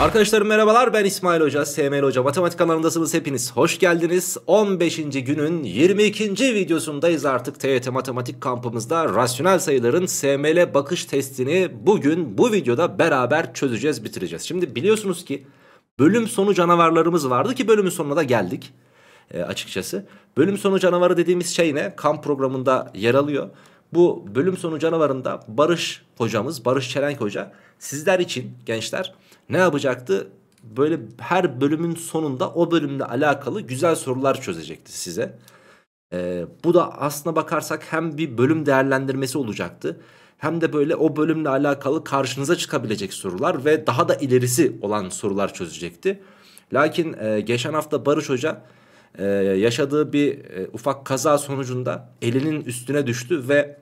Arkadaşlarım merhabalar ben İsmail Hoca, SML Hoca Matematik kanalındasınız hepiniz hoş geldiniz. 15. günün 22. videosundayız artık TYT Matematik kampımızda rasyonel sayıların SML bakış testini bugün bu videoda beraber çözeceğiz bitireceğiz. Şimdi biliyorsunuz ki bölüm sonu canavarlarımız vardı ki bölümün sonuna da geldik e, açıkçası. Bölüm sonu canavarı dediğimiz şey ne? Kamp programında yer alıyor. Bu bölüm sonu canavarında Barış hocamız, Barış Çelenk hoca sizler için gençler ne yapacaktı? Böyle her bölümün sonunda o bölümle alakalı güzel sorular çözecekti size. Ee, bu da aslına bakarsak hem bir bölüm değerlendirmesi olacaktı. Hem de böyle o bölümle alakalı karşınıza çıkabilecek sorular ve daha da ilerisi olan sorular çözecekti. Lakin e, geçen hafta Barış Hoca e, yaşadığı bir e, ufak kaza sonucunda elinin üstüne düştü ve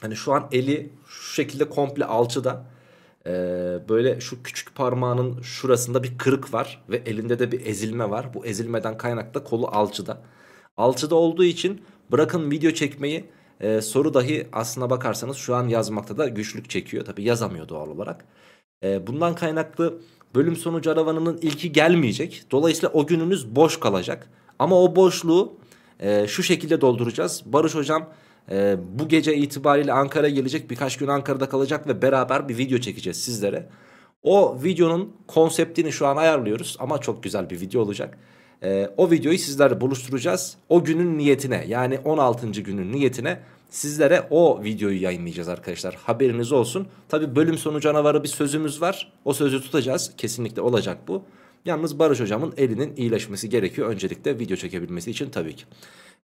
hani şu an eli şu şekilde komple alçıda. E, böyle şu küçük parmağının şurasında bir kırık var ve elinde de bir ezilme var. Bu ezilmeden kaynaklı kolu alçıda. Alçıda olduğu için bırakın video çekmeyi e, soru dahi aslına bakarsanız şu an yazmakta da güçlük çekiyor. Tabi yazamıyor doğal olarak. E, bundan kaynaklı bölüm sonu canavarının ilki gelmeyecek. Dolayısıyla o gününüz boş kalacak. Ama o boşluğu e, şu şekilde dolduracağız. Barış hocam e, bu gece itibariyle Ankara'ya gelecek. Birkaç gün Ankara'da kalacak ve beraber bir video çekeceğiz sizlere. O videonun konseptini şu an ayarlıyoruz ama çok güzel bir video olacak. E, o videoyu sizlerle buluşturacağız. O günün niyetine yani 16. günün niyetine sizlere o videoyu yayınlayacağız arkadaşlar. Haberiniz olsun. Tabi bölüm sonu canavarı bir sözümüz var. O sözü tutacağız. Kesinlikle olacak bu. Yalnız Barış hocamın elinin iyileşmesi gerekiyor. Öncelikle video çekebilmesi için tabii ki.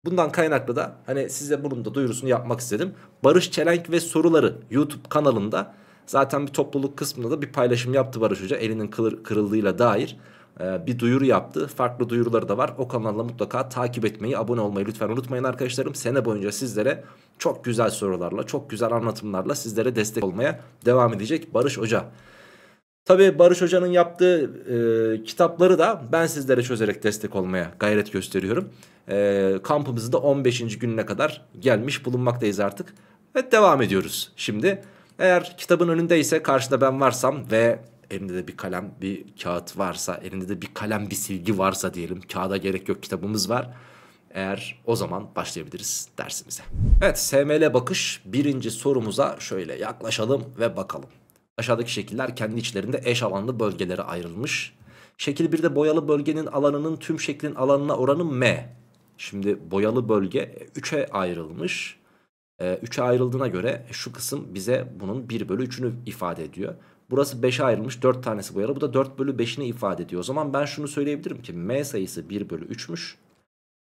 Bundan kaynaklı da hani size bunun da duyurusunu yapmak istedim. Barış Çelenk ve soruları YouTube kanalında zaten bir topluluk kısmında da bir paylaşım yaptı Barış Hoca. Elinin kırıldığıyla dair e, bir duyuru yaptı. Farklı duyuruları da var. O kanalla mutlaka takip etmeyi, abone olmayı lütfen unutmayın arkadaşlarım. Sene boyunca sizlere çok güzel sorularla, çok güzel anlatımlarla sizlere destek olmaya devam edecek Barış Hoca. Tabi Barış Hoca'nın yaptığı e, kitapları da ben sizlere çözerek destek olmaya gayret gösteriyorum. E, kampımızı da 15. gününe kadar gelmiş bulunmaktayız artık. Ve devam ediyoruz şimdi. Eğer kitabın önündeyse karşıda ben varsam ve elinde de bir kalem bir kağıt varsa elinde de bir kalem bir silgi varsa diyelim kağıda gerek yok kitabımız var. Eğer o zaman başlayabiliriz dersimize. Evet SML bakış birinci sorumuza şöyle yaklaşalım ve bakalım. Aşağıdaki şekiller kendi içlerinde eş alanlı bölgelere ayrılmış. Şekil 1'de boyalı bölgenin alanının tüm şeklin alanına oranı m. Şimdi boyalı bölge 3'e ayrılmış. 3'e ayrıldığına göre şu kısım bize bunun 1 bölü 3'ünü ifade ediyor. Burası 5'e ayrılmış 4 tanesi boyalı. Bu da 4 bölü 5'ini ifade ediyor. O zaman ben şunu söyleyebilirim ki m sayısı 1 bölü 3'müş.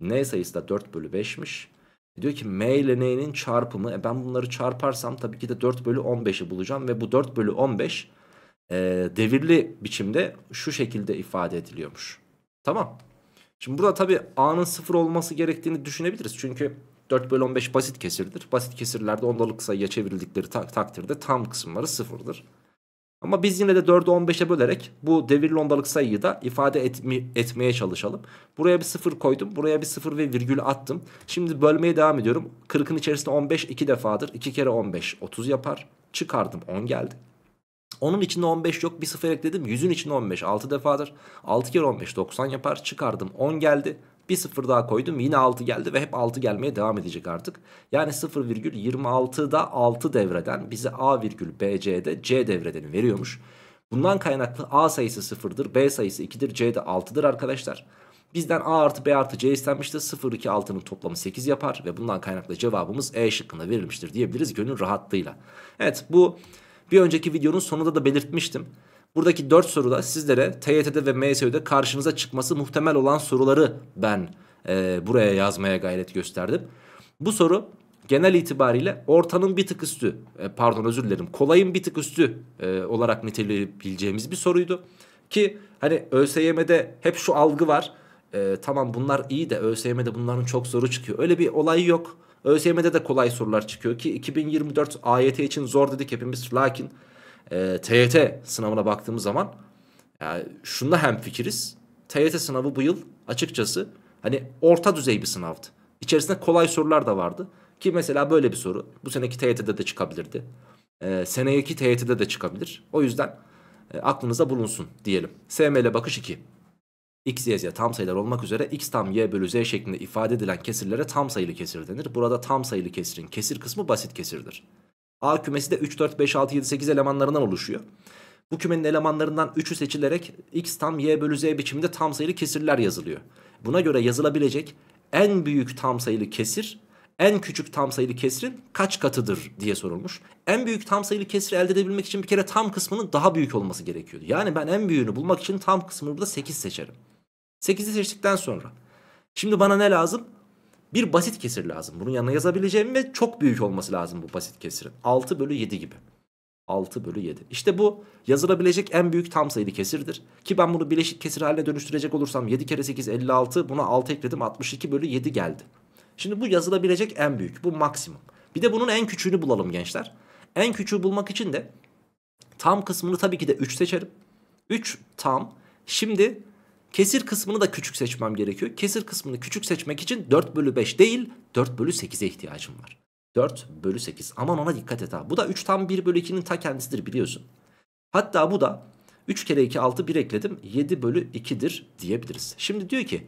n sayısı da 4 bölü 5'miş. Diyor ki m ile n'nin çarpımı. E ben bunları çarparsam tabii ki de 4 bölü 15'i bulacağım. Ve bu 4 bölü 15 e, devirli biçimde şu şekilde ifade ediliyormuş. Tamam. Şimdi burada tabii a'nın 0 olması gerektiğini düşünebiliriz. Çünkü 4 bölü 15 basit kesirdir. Basit kesirlerde ondalık sayıya çevrildikleri tak takdirde tam kısımları sıfırdır. Ama biz yine de 4'ü 15'e bölerek bu devirli ondalık sayıyı da ifade etme, etmeye çalışalım. Buraya bir 0 koydum. Buraya bir 0 ve virgül attım. Şimdi bölmeye devam ediyorum. 40'ın içerisinde 15 2 defadır. 2 kere 15 30 yapar. Çıkardım 10 geldi. Onun içinde 15 yok bir 0 ekledim. 100'ün içinde 15 6 defadır. 6 kere 15 90 yapar. Çıkardım 10 geldi. Bir sıfır daha koydum yine 6 geldi ve hep 6 gelmeye devam edecek artık. Yani 0,26'da 6 devreden bize A virgül BC'de C devredeni veriyormuş. Bundan kaynaklı A sayısı 0'dır, B sayısı 2'dir, C de 6'dır arkadaşlar. Bizden A artı B artı C istenmişti. 0, 2, 6'nın toplamı 8 yapar ve bundan kaynaklı cevabımız E şıkkında verilmiştir diyebiliriz gönül rahatlığıyla. Evet bu bir önceki videonun sonunda da belirtmiştim. Buradaki 4 soruda sizlere TYT'de ve MSÜ'de karşınıza çıkması muhtemel olan soruları ben e, buraya yazmaya gayret gösterdim. Bu soru genel itibariyle ortanın bir tık üstü e, pardon özür dilerim kolayın bir tık üstü e, olarak niteleyebileceğimiz bir soruydu. Ki hani ÖSYM'de hep şu algı var. E, tamam bunlar iyi de ÖSYM'de bunların çok soru çıkıyor. Öyle bir olay yok. ÖSYM'de de kolay sorular çıkıyor ki 2024 AYT için zor dedik hepimiz. Lakin e, TYT sınavına baktığımız zaman yani şunda hem fikiriz. TYT sınavı bu yıl açıkçası hani orta düzey bir sınavdı. İçerisinde kolay sorular da vardı. Ki mesela böyle bir soru bu seneki TYT'de de çıkabilirdi. E, seneki TYT'de de çıkabilir. O yüzden e, aklınızda bulunsun diyelim. SML bakış 2. X, Y, Z tam sayılar olmak üzere X tam Y bölü Z şeklinde ifade edilen kesirlere tam sayılı kesir denir. Burada tam sayılı kesirin kesir kısmı basit kesirdir. A kümesi de 3, 4, 5, 6, 7, 8 elemanlarından oluşuyor. Bu kümenin elemanlarından 3'ü seçilerek X tam Y bölü Z biçiminde tam sayılı kesirler yazılıyor. Buna göre yazılabilecek en büyük tam sayılı kesir en küçük tam sayılı kesirin kaç katıdır diye sorulmuş. En büyük tam sayılı kesiri elde edebilmek için bir kere tam kısmının daha büyük olması gerekiyordu. Yani ben en büyüğünü bulmak için tam kısmını burada 8 seçerim. 8'i seçtikten sonra. Şimdi bana ne lazım? Bir basit kesir lazım. Bunun yanına yazabileceğim ve çok büyük olması lazım bu basit kesirin. 6 bölü 7 gibi. 6 bölü 7. İşte bu yazılabilecek en büyük tam sayılı kesirdir. Ki ben bunu bileşik kesir haline dönüştürecek olursam 7 kere 8 56 buna 6 ekledim 62 bölü 7 geldi. Şimdi bu yazılabilecek en büyük bu maksimum. Bir de bunun en küçüğünü bulalım gençler. En küçüğü bulmak için de tam kısmını tabii ki de 3 seçerim. 3 tam. Şimdi Kesir kısmını da küçük seçmem gerekiyor. Kesir kısmını küçük seçmek için 4 bölü 5 değil 4 bölü 8'e ihtiyacım var. 4 bölü 8 aman ona dikkat et ha. Bu da 3 tam 1 bölü 2'nin ta kendisidir biliyorsun. Hatta bu da 3 kere 2 6 1 ekledim 7 bölü 2'dir diyebiliriz. Şimdi diyor ki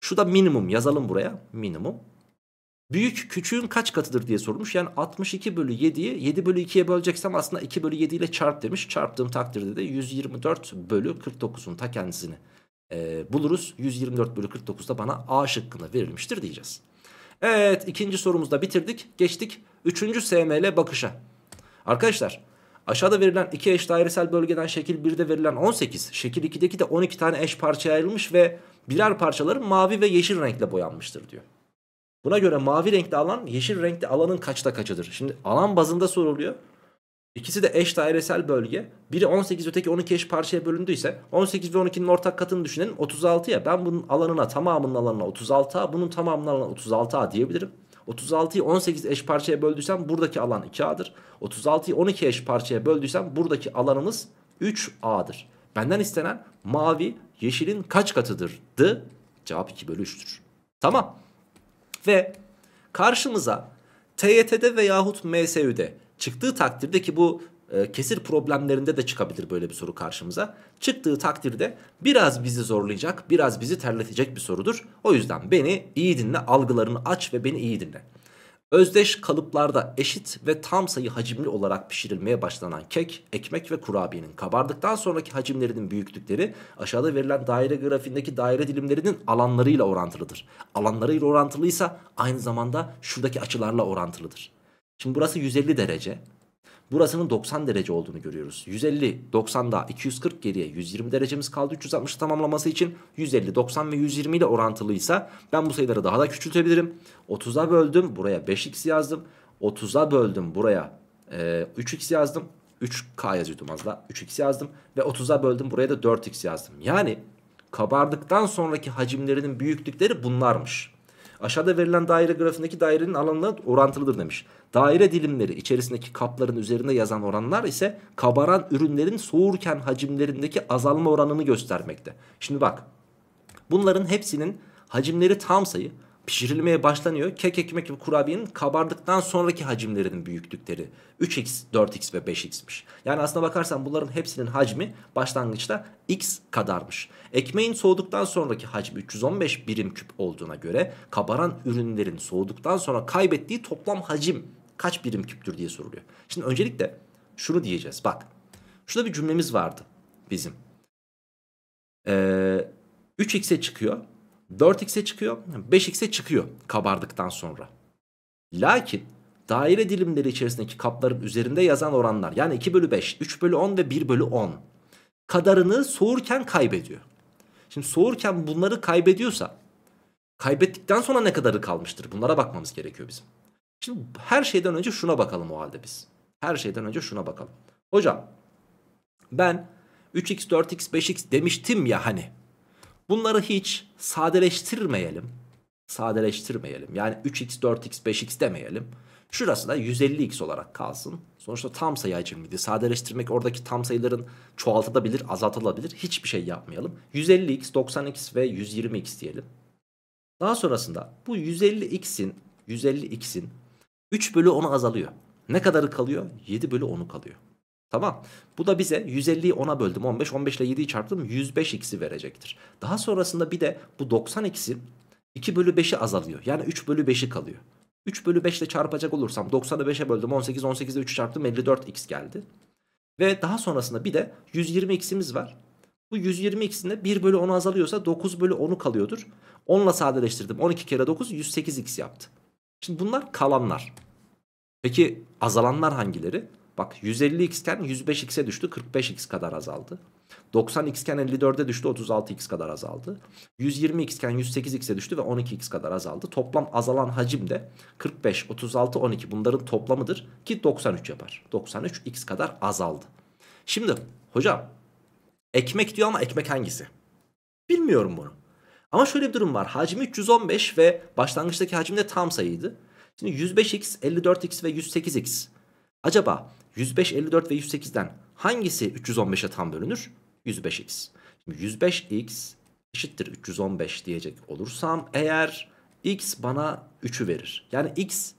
şu da minimum yazalım buraya minimum. Büyük küçüğün kaç katıdır diye sormuş. Yani 62 bölü 7'yi 7 bölü 2'ye böleceksem aslında 2 bölü 7 ile çarp demiş. Çarptığım takdirde de 124 bölü 49'un ta kendisini e, buluruz. 124 bölü 49'da bana A şıkkında verilmiştir diyeceğiz. Evet ikinci sorumuzda bitirdik. Geçtik 3. SML bakışa. Arkadaşlar aşağıda verilen iki eş dairesel bölgeden şekil 1'de verilen 18, şekil 2'deki de 12 tane eş parçaya ayrılmış ve birer parçaları mavi ve yeşil renkle boyanmıştır diyor. Buna göre mavi renkli alan yeşil renkli alanın kaçta kaçıdır? Şimdi alan bazında soruluyor. İkisi de eş dairesel bölge. Biri 18 öteki 12 eş parçaya bölündüyse 18 ve 12'nin ortak katını düşünelim 36 ya. Ben bunun alanına tamamının alanına 36A bunun tamamının alanına 36A diyebilirim. 36'yı 18 eş parçaya böldüysem buradaki alan 2A'dır. 36'yı 12 eş parçaya böldüysem buradaki alanımız 3A'dır. Benden istenen mavi yeşilin kaç katıdır? D. Cevap 2 bölü 3'tür. Tamam. Ve karşımıza TYT'de veyahut MSÜ'de çıktığı takdirde ki bu e, kesir problemlerinde de çıkabilir böyle bir soru karşımıza. Çıktığı takdirde biraz bizi zorlayacak, biraz bizi terletecek bir sorudur. O yüzden beni iyi dinle, algılarını aç ve beni iyi dinle. Özdeş kalıplarda eşit ve tam sayı hacimli olarak pişirilmeye başlanan kek, ekmek ve kurabiyenin kabardıktan sonraki hacimlerinin büyüklükleri aşağıda verilen daire grafiğindeki daire dilimlerinin alanlarıyla orantılıdır. Alanlarıyla orantılıysa aynı zamanda şuradaki açılarla orantılıdır. Şimdi burası 150 derece. Burasının 90 derece olduğunu görüyoruz. 150, 90 daha 240 geriye 120 derecemiz kaldı 360 tamamlaması için 150, 90 ve 120 ile orantılıysa ben bu sayıları daha da küçültebilirim. 30'a böldüm buraya 5x yazdım. 30'a böldüm buraya e, 3x yazdım. 3k yazıyordum az daha 3x yazdım. Ve 30'a böldüm buraya da 4x yazdım. Yani kabardıktan sonraki hacimlerinin büyüklükleri bunlarmış. Aşağıda verilen daire grafiğindeki dairenin alanına orantılıdır demiş. Daire dilimleri içerisindeki kapların üzerinde yazan oranlar ise kabaran ürünlerin soğurken hacimlerindeki azalma oranını göstermekte. Şimdi bak bunların hepsinin hacimleri tam sayı pişirilmeye başlanıyor. Kek, ekmek ve kurabiyenin kabardıktan sonraki hacimlerinin büyüklükleri 3x, 4x ve 5x'miş. Yani aslına bakarsan bunların hepsinin hacmi başlangıçta x kadarmış. Ekmeğin soğuduktan sonraki hacmi 315 birim küp olduğuna göre kabaran ürünlerin soğuduktan sonra kaybettiği toplam hacim kaç birim küptür diye soruluyor. Şimdi öncelikle şunu diyeceğiz. Bak şurada bir cümlemiz vardı bizim. Ee, 3x'e çıkıyor 4x'e çıkıyor 5x'e çıkıyor kabardıktan sonra. Lakin daire dilimleri içerisindeki kapların üzerinde yazan oranlar yani 2 bölü 5, 3 bölü 10 ve 1 bölü 10 kadarını soğurken kaybediyor. Şimdi soğurken bunları kaybediyorsa kaybettikten sonra ne kadarı kalmıştır? Bunlara bakmamız gerekiyor bizim. Şimdi her şeyden önce şuna bakalım o halde biz. Her şeyden önce şuna bakalım. Hocam ben 3x, 4x, 5x demiştim ya hani. Bunları hiç sadeleştirmeyelim. Sadeleştirmeyelim. Yani 3x, 4x, 5x demeyelim. Şurası da 150x olarak kalsın. Sonuçta tam sayı hacimiydi. Sadeleştirmek oradaki tam sayıların çoğaltılabilir, azaltılabilir. Hiçbir şey yapmayalım. 150x, 90x ve 120x diyelim. Daha sonrasında bu 150x'in 150x'in 3 bölü 10'u azalıyor. Ne kadarı kalıyor? 7 bölü 10'u kalıyor. Tamam. Bu da bize 150'yi 10'a böldüm 15. 15 ile 7'yi çarptım 105x'i verecektir. Daha sonrasında bir de bu 90x'in 2 bölü 5'i azalıyor. Yani 3 bölü 5'i kalıyor. 3 bölü 5 ile çarpacak olursam 90'ı 5'e böldüm 18 18'e 3 çarptım 54x geldi. Ve daha sonrasında bir de 120x'imiz var. Bu 120x'in de 1 bölü 10 azalıyorsa 9 bölü 10'u kalıyordur. 10 ile sadeleştirdim 12 kere 9 108x yaptı. Şimdi bunlar kalanlar. Peki azalanlar hangileri? Bak 150x iken 105x'e düştü 45x kadar azaldı. 90x iken 54'e düştü 36x kadar azaldı. 120x iken 108x'e düştü ve 12x kadar azaldı. Toplam azalan hacim de 45, 36, 12 bunların toplamıdır ki 93 yapar. 93x kadar azaldı. Şimdi hocam ekmek diyor ama ekmek hangisi? Bilmiyorum bunu. Ama şöyle bir durum var. Hacmi 315 ve başlangıçtaki hacim de tam sayıydı. Şimdi 105x, 54x ve 108x. Acaba 105, 54 ve 108'den hangisi 315'e tam bölünür? 105x. Şimdi 105x eşittir 315 diyecek olursam eğer x bana 3'ü verir. Yani x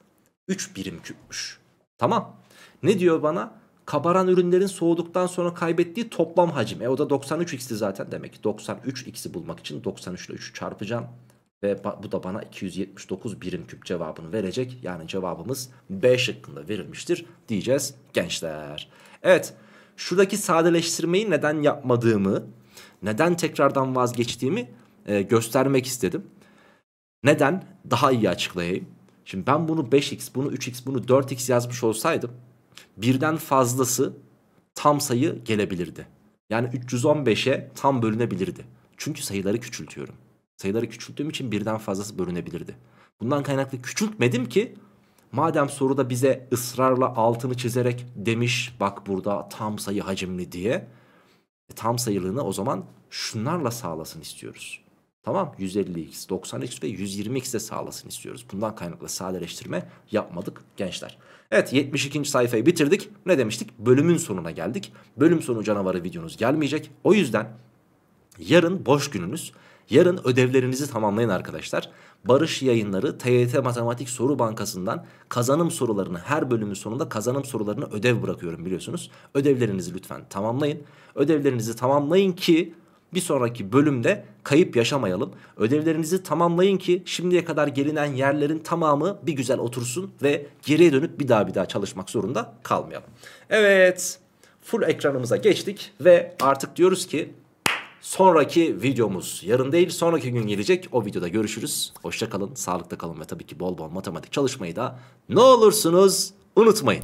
3 birim küpmüş. Tamam. Ne diyor bana? Kabaran ürünlerin soğuduktan sonra kaybettiği toplam hacim. E o da 93x'ti zaten demek ki. 93x'i bulmak için 93 ile 3'ü çarpacağım. Ve bu da bana 279 birim küp cevabını verecek. Yani cevabımız B şıkkında verilmiştir diyeceğiz gençler. Evet şuradaki sadeleştirmeyi neden yapmadığımı, neden tekrardan vazgeçtiğimi e, göstermek istedim. Neden? Daha iyi açıklayayım. Şimdi ben bunu 5x, bunu 3x, bunu 4x yazmış olsaydım birden fazlası tam sayı gelebilirdi. Yani 315'e tam bölünebilirdi. Çünkü sayıları küçültüyorum. Sayıları küçülttüğüm için birden fazlası bölünebilirdi. Bundan kaynaklı küçültmedim ki madem soruda bize ısrarla altını çizerek demiş bak burada tam sayı hacimli diye e, tam sayılığını o zaman şunlarla sağlasın istiyoruz. Tamam 150x, 90x ve 120x de sağlasın istiyoruz. Bundan kaynaklı sadeleştirme yapmadık gençler. Evet 72. sayfayı bitirdik. Ne demiştik? Bölümün sonuna geldik. Bölüm sonu canavarı videonuz gelmeyecek. O yüzden yarın boş gününüz. Yarın ödevlerinizi tamamlayın arkadaşlar. Barış yayınları TYT Matematik Soru Bankası'ndan kazanım sorularını her bölümün sonunda kazanım sorularını ödev bırakıyorum biliyorsunuz. Ödevlerinizi lütfen tamamlayın. Ödevlerinizi tamamlayın ki bir sonraki bölümde kayıp yaşamayalım. Ödevlerinizi tamamlayın ki şimdiye kadar gelinen yerlerin tamamı bir güzel otursun ve geriye dönüp bir daha bir daha çalışmak zorunda kalmayalım. Evet full ekranımıza geçtik ve artık diyoruz ki sonraki videomuz yarın değil sonraki gün gelecek. O videoda görüşürüz. Hoşça kalın, sağlıkta kalın ve tabii ki bol bol matematik çalışmayı da ne olursunuz unutmayın.